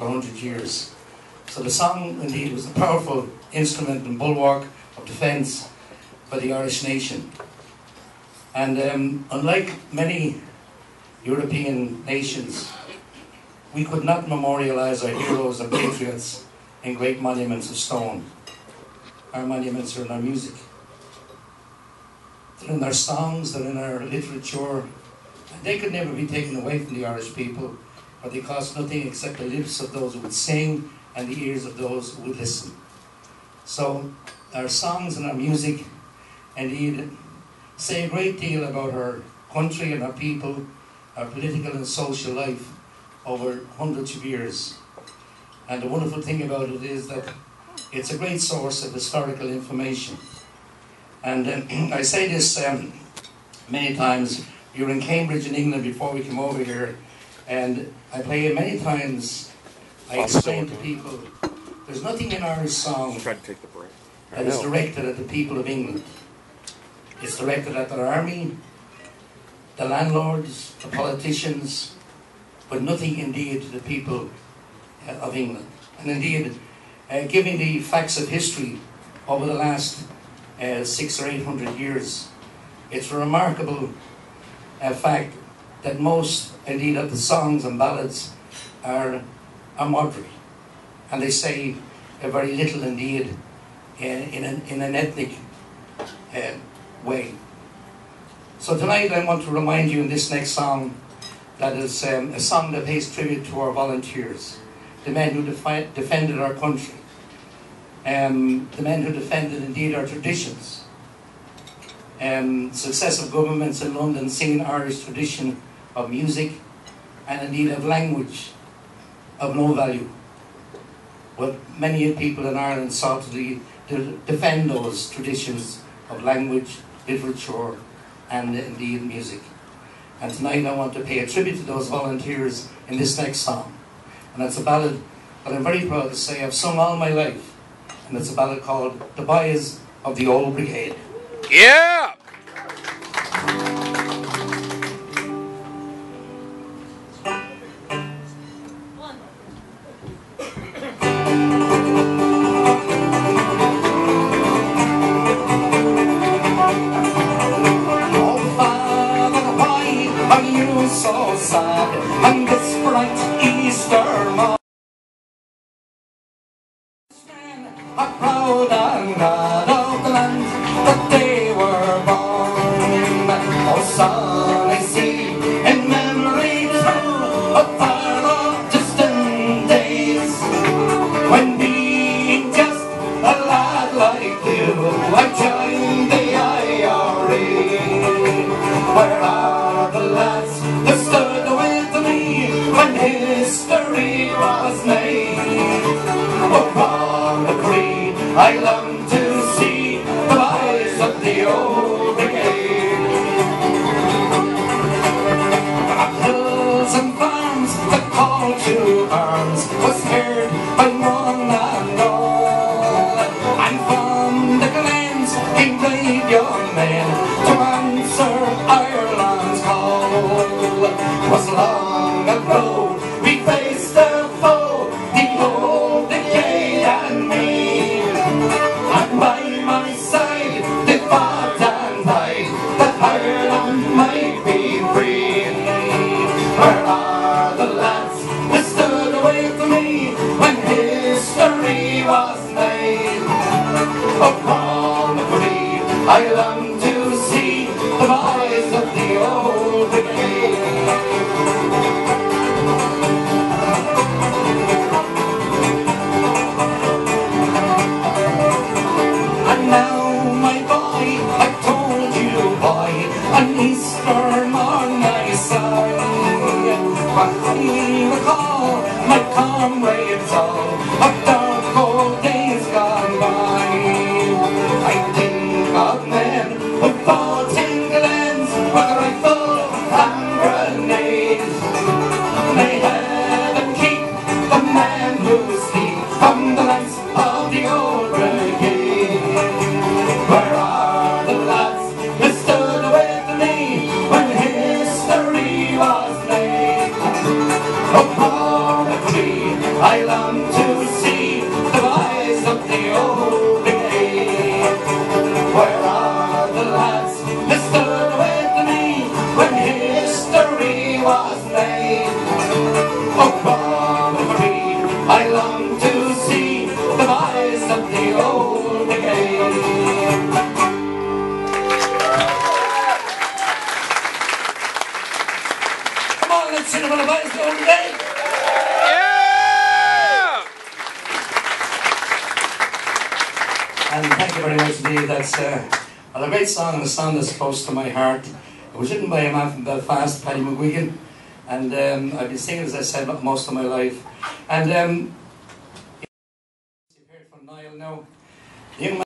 of hundred years. So the song indeed was a powerful instrument and bulwark of defence for the Irish nation. And um, unlike many European nations, we could not memorialise our heroes and patriots in great monuments of stone. Our monuments are in our music. They're in our songs, they're in our literature. They could never be taken away from the Irish people, for they cost nothing except the lips of those who would sing and the ears of those who would listen. So our songs and our music indeed say a great deal about our country and our people, our political and social life over hundreds of years. And the wonderful thing about it is that it's a great source of historical information. And um, I say this um, many times. We were in Cambridge in England before we came over here, and I play it many times. I explain to people there's nothing in Irish song to take the break. that is directed at the people of England. It's directed at their army, the landlords, the politicians, but nothing indeed to the people uh, of England. And indeed, uh, given the facts of history over the last uh, six or eight hundred years, it's a remarkable uh, fact that most, indeed, of the songs and ballads are, are modern. And they say very little indeed in, in, an, in an ethnic uh, way. So tonight I want to remind you in this next song that is um, a song that pays tribute to our volunteers, the men who defi- defended our country, um, the men who defended indeed our traditions. Um, successive governments in London singing Irish tradition of music and indeed of language of no value. But many people in Ireland sought to, de- to defend those traditions of language, literature, and indeed music. And tonight I want to pay a tribute to those volunteers in this next song. And it's a ballad that I'm very proud to say I've sung all my life. And it's a ballad called The Boys of the Old Brigade. Yeah! Glad of the land that they were born. Oh, son, I see in memory true of far off distant days when being just a lad like you, I joined the IRA. Where are the lads that stood with me when history was made? Upon the creed, I long the call to arms was heard by one and all. And from the glens came brave young men to answer Ireland's call. Was long ago was made? Upon the green I long to see the boys of the old brigade. And now, my boy, I told you, boy, on Easter morn I sang. But I recall my comrades all of the old brigade. Come on, let's sing about the old. Yeah! And thank you very much indeed. That's uh, a great song and a song that's close to my heart. It was written by a man from Belfast, Paddy McGuigan, and um, I've been singing, as I said, most of my life. And um, you've heard from